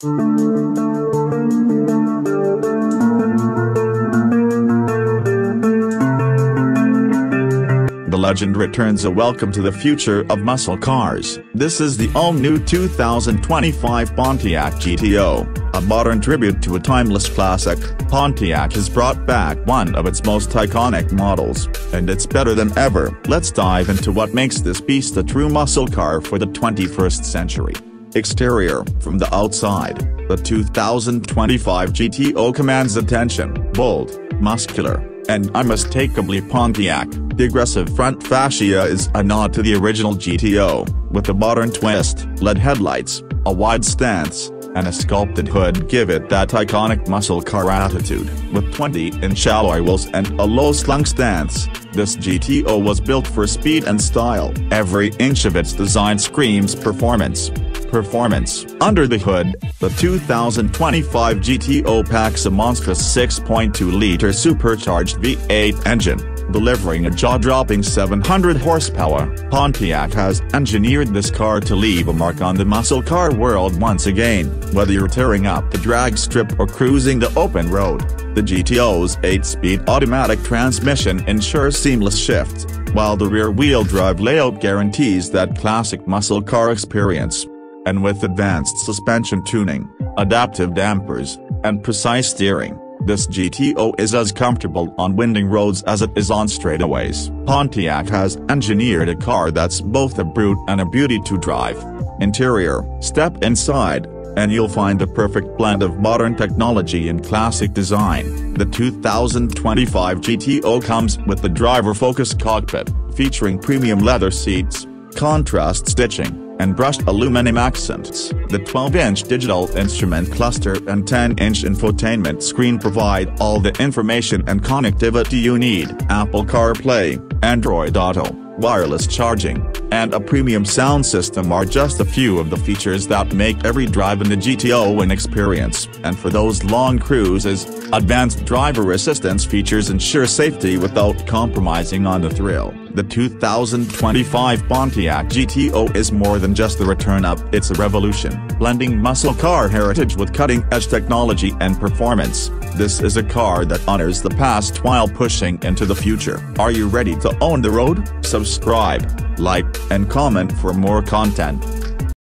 The legend returns a welcome to the future of muscle cars. This is the all-new 2025 Pontiac GTO, a modern tribute to a timeless classic. Pontiac has brought back one of its most iconic models, and it's better than ever. Let's dive into what makes this beast a true muscle car for the 21st century. Exterior From the outside, the 2025 GTO commands attention. Bold, muscular, and unmistakably Pontiac, the aggressive front fascia is a nod to the original GTO, with a modern twist. LED headlights, a wide stance, and a sculpted hood give it that iconic muscle car attitude. With 20-inch alloy wheels and a low-slung stance, this GTO was built for speed and style. Every inch of its design screams performance. Performance. Under the hood, the 2025 GTO packs a monstrous 6.2-liter supercharged V8 engine, delivering a jaw-dropping 700 horsepower. Pontiac has engineered this car to leave a mark on the muscle car world once again. Whether you're tearing up the drag strip or cruising the open road, the GTO's 8-speed automatic transmission ensures seamless shifts, while the rear-wheel drive layout guarantees that classic muscle car experience and with advanced suspension tuning, adaptive dampers, and precise steering, this GTO is as comfortable on winding roads as it is on straightaways. Pontiac has engineered a car that's both a brute and a beauty to drive. Interior, step inside, and you'll find the perfect blend of modern technology and classic design. The 2025 GTO comes with the driver-focused cockpit, featuring premium leather seats, contrast stitching, and brushed aluminum accents. The 12-inch digital instrument cluster and 10-inch infotainment screen provide all the information and connectivity you need. Apple CarPlay, Android Auto, wireless charging, and a premium sound system are just a few of the features that make every drive in the GTO an experience. And for those long cruises, advanced driver assistance features ensure safety without compromising on the thrill. The 2025 Pontiac GTO is more than just a return up, it's a revolution, blending muscle car heritage with cutting-edge technology and performance. This is a car that honors the past while pushing into the future. Are you ready to own the road? Subscribe, like, and comment for more content.